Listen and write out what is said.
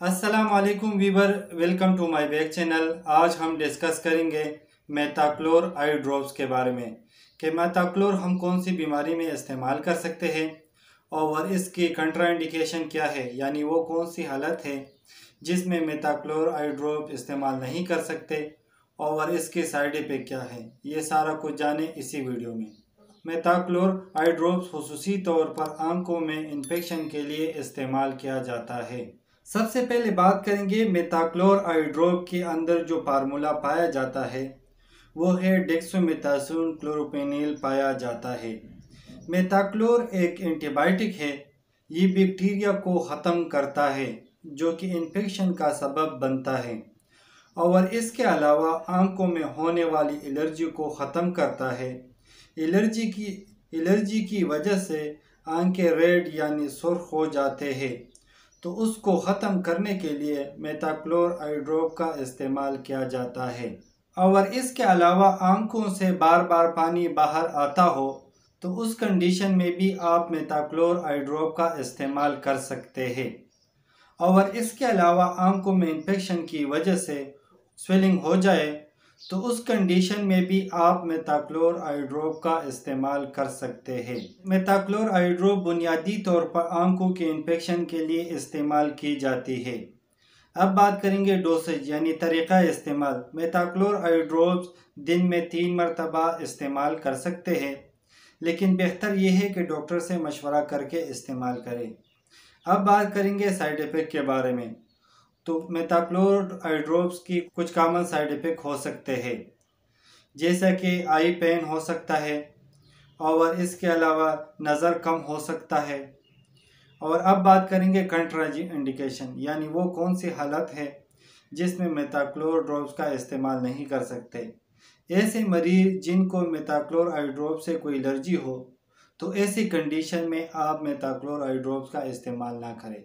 वालेकुम viewer welcome to my back channel आज हम डिस्कस करेंगे मेताक्लोर आई ड्रॉप्स के बारे में कि मेताक्लोर हम कौन सी बीमारी में इस्तेमाल कर सकते हैं और इसकी कंट्राइंडिकेशन क्या है, यानी वो कौन सी हालत है जिसमें मेताक्लोर आई ड्रॉप इस्तेमाल नहीं कर सकते और इसके साइड इफ़ेक्ट क्या है, ये सारा कुछ जाने इसी वीडियो में। मेताक्लोर आई ड्रॉप्स खसूसी तौर पर आँखों में इन्फेक्शन के लिए इस्तेमाल किया जाता है। सबसे पहले बात करेंगे मेताक्लोर आई ड्रॉप के अंदर जो फार्मूला पाया जाता है, वो है डेक्सोमेथासोन क्लोरोपेनिल पाया जाता है। मेताक्लोर एक एंटीबायोटिक है, ये बैक्टीरिया को ख़त्म करता है, जो कि इन्फेक्शन का सबब बनता है, और इसके अलावा आँखों में होने वाली एलर्जी को ख़त्म करता है। एलर्जी की एलर्जी की वजह से आँखें रेड यानी सुर्ख हो जाते हैं तो उसको ख़त्म करने के लिए मेताक्लोर आईड्रोप का इस्तेमाल किया जाता है। और इसके अलावा आँखों से बार बार पानी बाहर आता हो तो उस कंडीशन में भी आप मेताक्लोर आईड्रोप का इस्तेमाल कर सकते हैं। और इसके अलावा आँखों में इन्फेक्शन की वजह से स्वेलिंग हो जाए तो उस कंडीशन में भी आप मेताक्लोर आईड्रोप का इस्तेमाल कर सकते हैं। मेताक्लोर आईड्रोप बुनियादी तौर पर आँखों के इन्फेक्शन के लिए इस्तेमाल की जाती है। अब बात करेंगे डोसेज यानी तरीक़ा इस्तेमाल। मेताक्लोर आईड्रोप्स दिन में तीन मरतबा इस्तेमाल कर सकते हैं। लेकिन बेहतर यह है कि डॉक्टर से मशवरा करके इस्तेमाल करें। अब बात करेंगे साइड इफ़ेक्ट के बारे में। तो मेताक्लोर आईड्रोप्स की कुछ कॉमन साइड इफ़ेक्ट हो सकते हैं। जैसा कि आई पेन हो सकता है, और इसके अलावा नज़र कम हो सकता है। और अब बात करेंगे कंट्राजी इंडिकेशन यानी वो कौन सी हालत है जिसमें मेथाक्लोर ड्रॉप्स का इस्तेमाल नहीं कर सकते। ऐसे मरीज़ जिनको मेथाक्लोर आई ड्रॉप से कोई एलर्जी हो तो ऐसी कंडीशन में आप मेथाक्लोर आई ड्रॉप्स का इस्तेमाल ना करें।